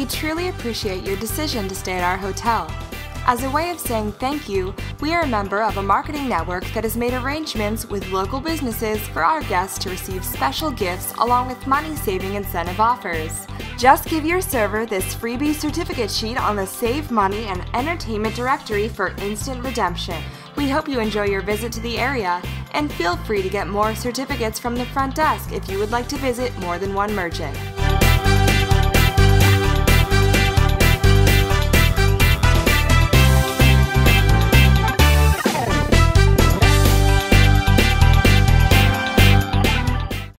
We truly appreciate your decision to stay at our hotel. As a way of saying thank you, we are a member of a marketing network that has made arrangements with local businesses for our guests to receive special gifts along with money saving incentive offers. Just give your server this freebie certificate sheet on the Save Money and Entertainment directory for instant redemption. We hope you enjoy your visit to the area and feel free to get more certificates from the front desk if you would like to visit more than one merchant.